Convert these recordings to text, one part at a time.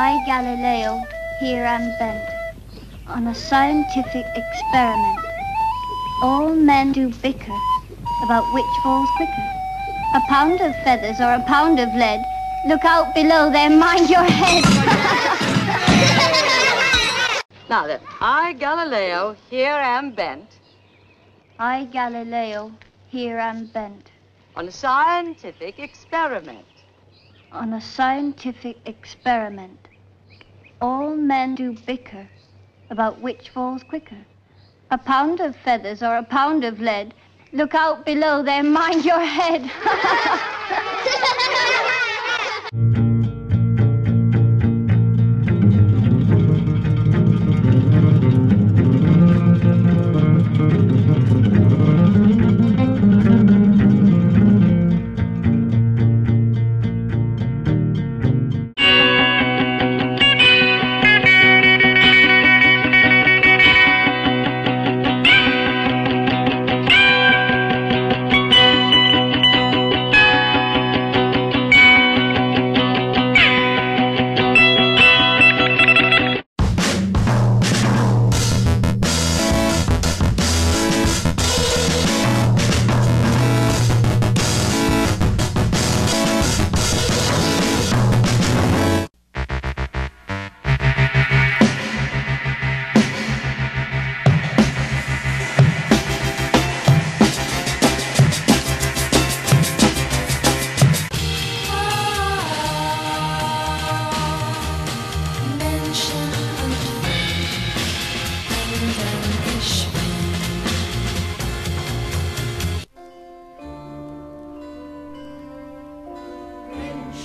I, Galileo, here am bent on a scientific experiment. All men do bicker about which falls quicker. A pound of feathers or a pound of lead. Look out below there, mind your head. Now then, I, Galileo, here am bent I, Galileo, here am bent on a scientific experiment on a scientific experiment. All men do bicker about which falls quicker. A pound of feathers or a pound of lead. Look out below there, mind your head.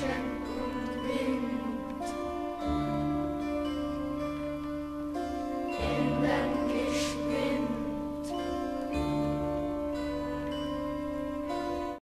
future.